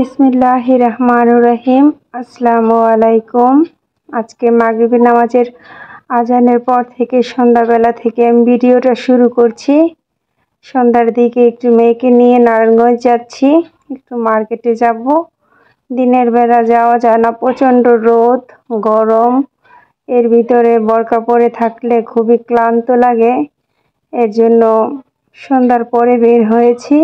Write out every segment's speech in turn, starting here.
বিসমিল্লাহ রহমান রহিম। আসসালামু আলাইকুম। আজকে মাগরিবি নামাজের আজানের পর থেকে সন্ধ্যাবেলা থেকে আমি ভিডিওটা শুরু করছি। সন্ধ্যার দিকে একটু মেয়েকে নিয়ে নারায়ণগঞ্জ যাচ্ছি। একটু মার্কেটে যাব। দিনের বেলা যাওয়া যায় না। প্রচণ্ড রোদ, গরম। এর ভিতরে বরকা পরে থাকলে খুবই ক্লান্ত লাগে। এর জন্য সন্ধ্যার পরে বের হয়েছি।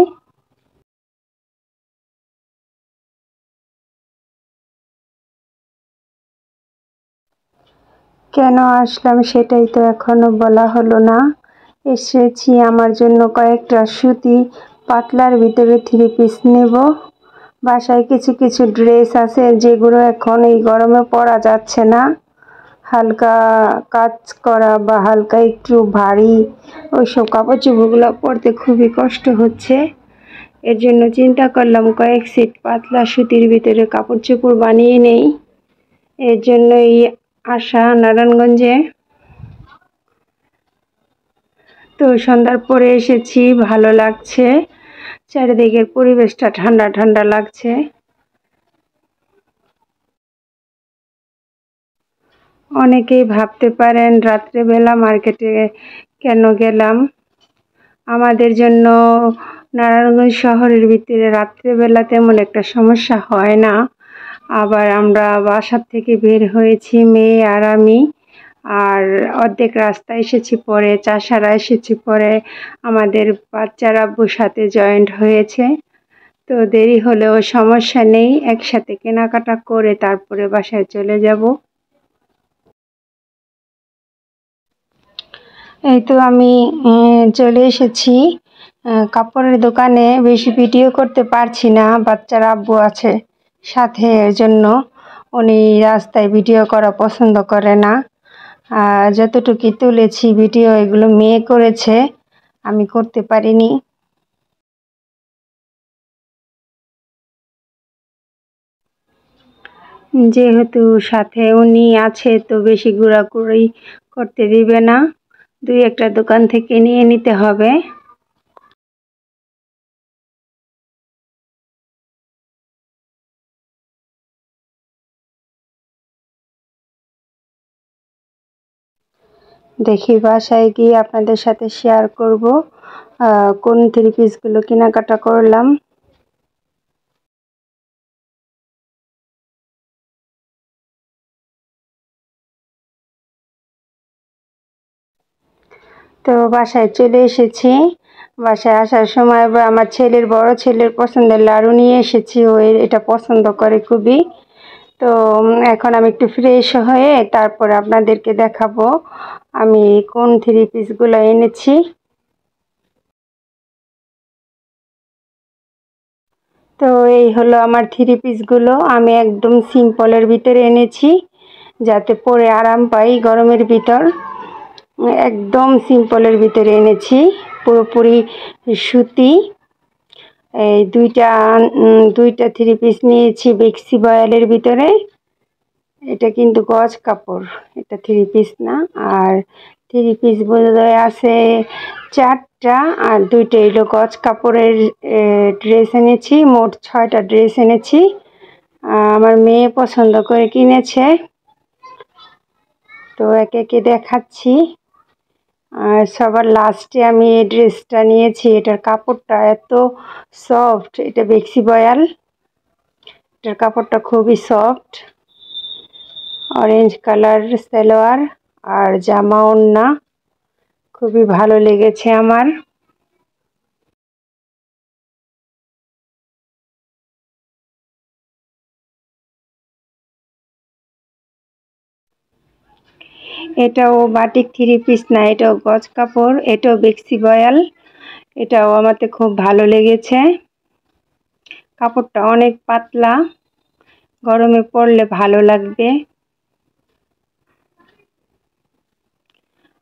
কেন আসলাম সেটাই তো এখনও বলা হলো না। এসেছি আমার জন্য কয়েকটা সুতি পাতলার ভিতরে থ্রি পিস নেব। বাসায় কিছু কিছু ড্রেস আছে যেগুলো এখন এই গরমে পরা যাচ্ছে না। হালকা কাজ করা বা হালকা একটু ভারী ওইসব কাপড় চোপড়গুলো পরতে খুবই কষ্ট হচ্ছে। এর জন্য চিন্তা করলাম কয়েক সেট পাতলা সুতির ভিতরে কাপড় চোপড় বানিয়ে নেই। এর জন্য এই আসা নারায়ণগঞ্জে। তো সন্ধ্যার পরে এসেছি, ভালো লাগছে। চারিদিকের পরিবেশটা ঠান্ডা ঠান্ডা লাগছে। অনেকেই ভাবতে পারেন, রাত্রেবেলা মার্কেটে কেন গেলাম? আমাদের জন্য নারায়ণগঞ্জ শহরের ভিতরে রাত্রেবেলা তেমন একটা সমস্যা হয় না। আবার আমরা বাসার থেকে বের হয়েছি, মেয়ে আর আমি। আর অর্ধেক রাস্তা এসেছি পরে, চাষারা এসেছি পরে। আমাদের বাচ্চারা আব্বুর সাথে জয়েন্ট হয়েছে। তো দেরি হলেও সমস্যা নেই, একসাথে কেনাকাটা করে তারপরে বাসায় চলে যাব। এই তো আমি চলে এসেছি। কাপড়ের দোকানে, বেশি ভিডিও করতে পারছি না, বাচ্চার আব্বু আছে। সাথে এর জন্য উনি রাস্তায় ভিডিও করা পছন্দ করে না। যতটুকু তুলেছি ভিডিও এগুলো মেয়ে করেছে, আমি করতে পারিনি। যেহেতু সাথে উনি আছে, তো বেশি ঘোরাঘুরি করতে দিবে না। দুই একটা দোকান থেকে নিয়ে নিতে হবে। দেখি বাসায় গিয়ে আপনাদের সাথে শেয়ার করব কোন থ্রি পিসগুলো কেনাকাটা করলাম। তো বাসায় চলে এসেছি। বাসায় আসার সময় আমার ছেলের বড় ছেলের পছন্দের লাড়ু নিয়ে এসেছি, ও এটা পছন্দ করে খুবই। তো এখন আমি একটু ফ্রেশ হয়ে তারপর আপনাদেরকে দেখাবো আমি কোন থ্রি পিসগুলো এনেছি। তো, এই হলো আমার থ্রি পিসগুলো আমি একদম সিম্পলের ভিতরে এনেছি, যাতে পরে আরাম পাই গরমের ভিতর। একদম সিম্পলের ভিতরে এনেছি, পুরোপুরি সুতি। এই দুইটা দুইটা থ্রি পিস নিয়েছি বেক্সি বয়ালের ভিতরে। এটা কিন্তু গজ কাপড়, এটা থ্রি পিস না। আর থ্রি পিস বোধহয় আছে চারটা, আর দুইটা এলো গজ কাপড়ের ড্রেস এনেছি, মোট ছয়টা ড্রেস এনেছি। আমার মেয়ে পছন্দ করে কিনেছে। তো একে একে দেখাচ্ছি। আর সবার লাস্টে আমি এই ড্রেসটা নিয়েছি। এটার কাপড়টা এত সফট এটা বেক্সি বয়াল। এটার কাপড়টা খুবই সফট অরেঞ্জ কালার সালোয়ার আর জামা ওন্না খুবই ভালো লেগেছে আমার। এটাও বাটিক থ্রি পিস না, এটাও গজ কাপড়, এটাও বেক্সি বয়াল, এটাও আমাতে খুব ভালো লেগেছে। কাপড়টা অনেক পাতলা, গরমে পরলে ভালো লাগবে।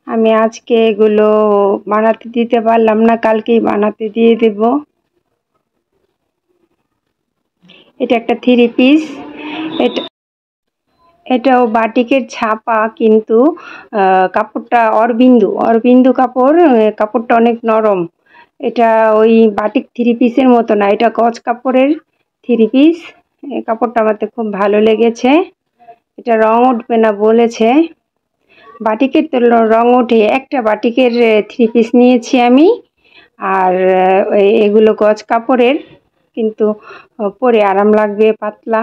আমি আজকে এগুলো বানাতে দিতে পারলাম না, কালকেই বানাতে দিয়ে দেব। এটা একটা থ্রি পিস, এটা এটাও বাটিকের ছাপা, কিন্তু কাপড়টা অরবিন্দু। অরবিন্দু কাপড় কাপড়টা অনেক নরম। এটা ওই বাটিক থ্রি পিসের মতো না, এটা গজ কাপড়ের থ্রি পিস। কাপড়টা আমাদের খুব ভালো লেগেছে। এটা রং উঠবে না বলেছে। বাটিকের তো রং ওঠে। একটা বাটিকের থ্রি পিস নিয়েছি আমি। আর এগুলো গজ কাপড়ের, কিন্তু পরে আরাম লাগবে পাতলা।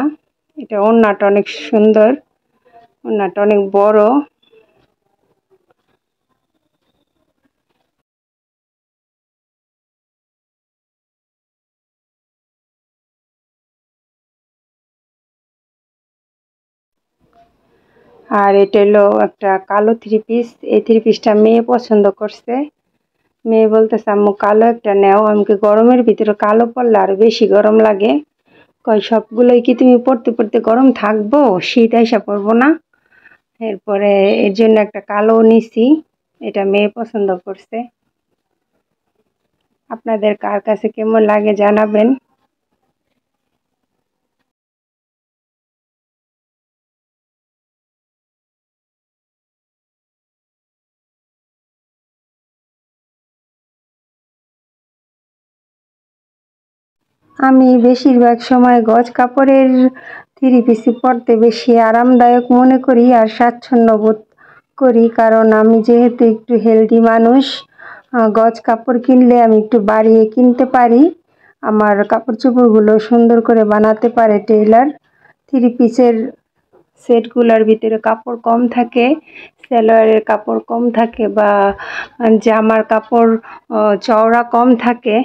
এটা ওড়নাটা অনেক সুন্দর। ওড়নাটা অনেক বড়। আর এটা হলো একটা কালো থ্রি পিস এই থ্রি পিসটা মেয়ে পছন্দ করছে। মেয়ে বলতেছে, আম্মু, কালো একটা নেও আমাকে গরমের ভিতরে কালো পরলে আরও বেশি গরম লাগে? কয়, সবগুলোই কি তুমি পড়তে পড়তে গরম থাকব? শীত আইসা পড়ব না? এরপরে এর জন্য একটা কালো নিছি এটা মেয়ে পছন্দ করছে। আপনাদের কার কাছে কেমন লাগে জানাবেন। আমি বেশিরভাগ সময় গজ কাপড়ের থ্রি পিসি পরতে বেশি আরামদায়ক মনে করি আর স্বাচ্ছন্দ্য বোধ করি, কারণ আমি যেহেতু একটু হেলদি মানুষ গজ কাপড় কিনলে আমি একটু বাড়িয়ে কিনতে পারি। আমার কাপড় চোপড়গুলো সুন্দর করে বানাতে পারে টেইলার থ্রি পিসের সেটগুলোর ভিতরে কাপড় কম থাকে সেলোয়ারের কাপড় কম থাকে বা জামার কাপড় চওড়া কম থাকে।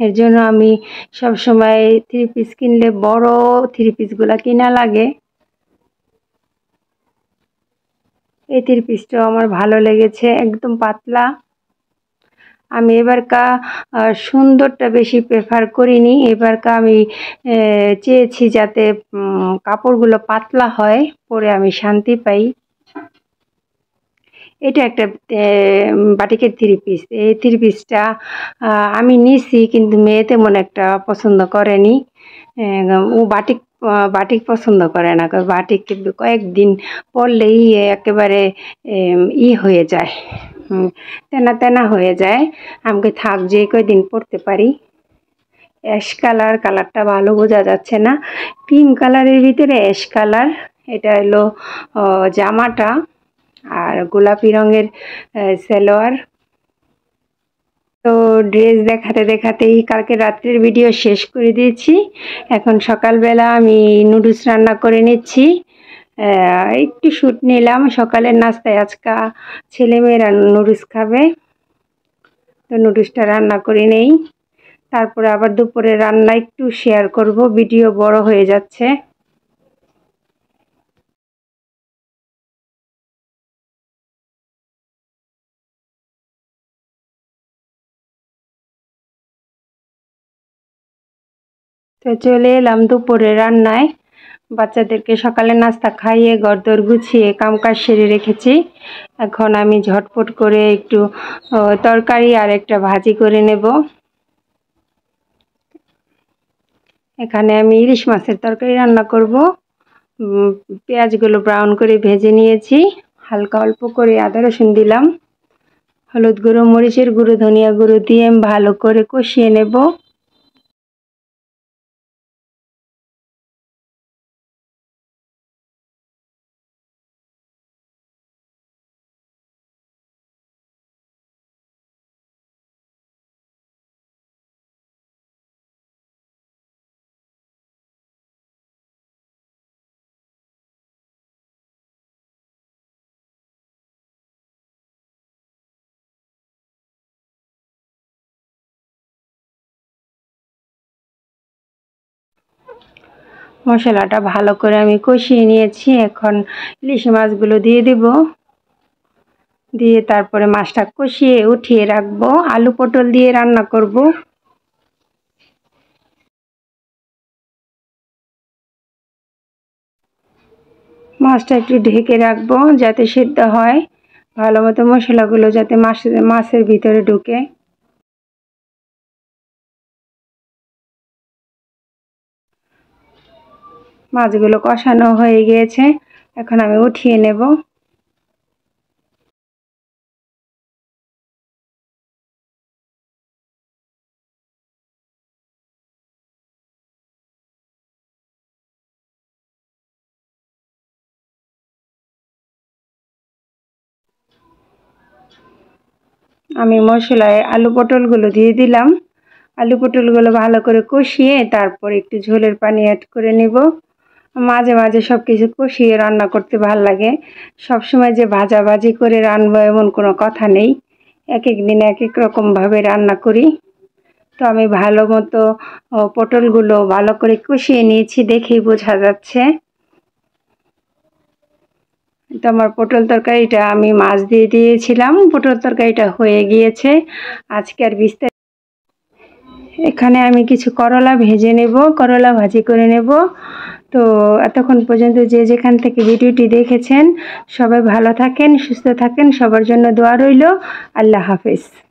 এর জন্য আমি সব সময় থ্রি পিস কিনলে বড় থ্রি পিসগুলো কিনা লাগে। এই থ্রি পিসটাও আমার ভালো লেগেছে, একদম পাতলা। আমি এবারকা সুন্দরটা বেশি প্রেফার করিনি, এবারকা আমি চেয়েছি যাতে কাপড়গুলো পাতলা হয়, পরে আমি শান্তি পাই। এটা একটা বাটিকের থ্রি পিস এই থ্রি পিসটা আমি নিছি কিন্তু মেয়ে তেমন একটা পছন্দ করেনি। ও বাটিক বাটিক পছন্দ করে না। বাটিক কয়েকদিন পরলেই একেবারে ই হয়ে যায়। তেনা তেনা হয়ে যায়। আমাকে থাক যে কয়দিন পরতে পারি। অ্যাশ কালার, কালারটা ভালো বোঝা যাচ্ছে না। পিঙ্ক কালারের ভিতরে অ্যাশ কালার। এটা হলো জামাটা। আর গোলাপি রঙের সালোয়ার। তো ড্রেস দেখাতে দেখাতেই কালকে রাত্রের ভিডিও শেষ করে দিয়েছি। এখন সকালবেলা আমি নুডলস রান্না করে নিচ্ছি। একটু শ্যুট নিলাম। সকালের নাস্তায় আজকা ছেলেমেয়েরা নুডলস খাবে। তো নুডলসটা রান্না করে নেই। তারপরে আবার দুপুরে রান্না একটু শেয়ার করব। ভিডিও বড় হয়ে যাচ্ছে। তো চলে এলাম দুপুরে রান্নায়। বাচ্চাদেরকে সকালে নাস্তা খাইয়ে গরদর গুছিয়ে কামকাজ সেরে রেখেছি। এখন আমি ঝটপট করে একটু তরকারি আর একটা ভাজি করে নেব। এখানে আমি ইলিশ মাছের তরকারি রান্না করব। পেঁয়াজগুলো ব্রাউন করে ভেজে নিয়েছি। হালকা অল্প করে আদা রসুন দিলাম। হলুদ গুঁড়ো, মরিচের গুঁড়ো, ধনিয়া গুঁড়ো দিয়ে ভালো করে কষিয়ে নেব। মশলাটা ভালো করে আমি কষিয়ে নিয়েছি। এখন ইলিশ মাছগুলো দিয়ে দেব। দিয়ে তারপরে মাছটা কষিয়ে উঠিয়ে রাখব। আলু পটল দিয়ে রান্না করব। মাছটা একটু ঢেকে রাখব যাতে সিদ্ধ হয়। ভালো মতো মশলাগুলো যাতে মাছের মাছের ভিতরে ঢুকে। মাছগুলো কষানো হয়ে গিয়েছে। এখন আমি উঠিয়ে নেব। আমি মশলায় আলু পটলগুলো দিয়ে দিলাম। আলু পটলগুলো ভালো করে কষিয়ে তারপর একটু ঝোলের পানি অ্যাড করে নেব। মাঝে মাঝে সব কিছু কষিয়ে রান্না করতে ভালো লাগে। সব সময় যে ভাজাভাজি করে রান্নবো এমন কোনো কথা নেই। এক এক দিন এক এক রকমভাবে রান্না করি। তো আমি ভালো মতো পটলগুলো ভালো করে কষিয়ে নিয়েছি দেখেই বোঝা যাচ্ছে। তো আমার পটল তরকারিটা আমি মাছ দিয়ে দিয়েছিলাম। পটল তরকারিটা হয়ে গিয়েছে। আজকে আর বিস্তারিত এখানে আমি কিছু করলা ভেজে নেব, করলা ভাজি করে নেব। তো এতক্ষণ পর্যন্ত যে যেখান থেকে ভিডিওটি দেখেছেন, সবাই ভালো থাকেন, সুস্থ থাকেন, সবার জন্য দোয়া রইল। আল্লাহ হাফেজ।